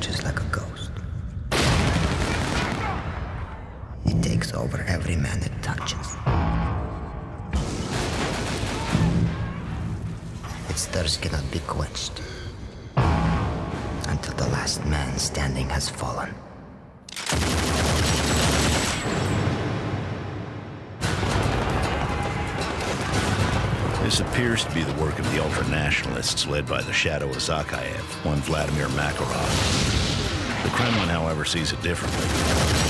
vanishes like a ghost. It takes over every man it touches. Its thirst cannot be quenched until the last man standing has fallen. This appears to be the work of the ultra-nationalists led by the shadow of Zakhaev, one Vladimir Makarov. The Kremlin, however, sees it differently.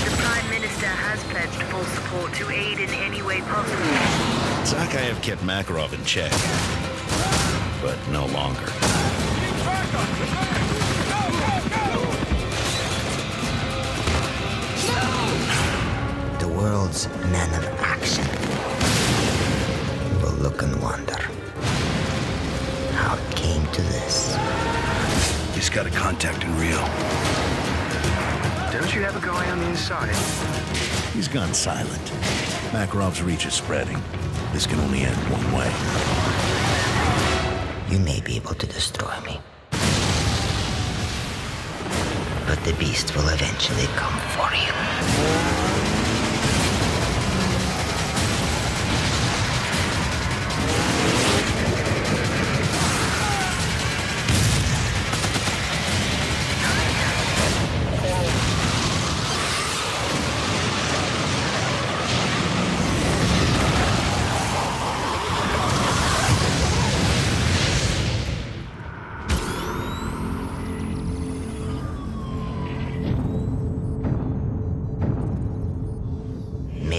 The Prime Minister has pledged full support to aid in any way possible. Zakhaev kept Makarov in check, but no longer. The world's men of action will wonder how it came to this. He's got a contact in Rio. Don't you have a guy on the inside? He's gone silent. Makarov's reach is spreading. This can only end one way. You may be able to destroy me. But the beast will eventually come for you.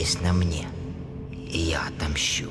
Месть на мне, и я отомщу.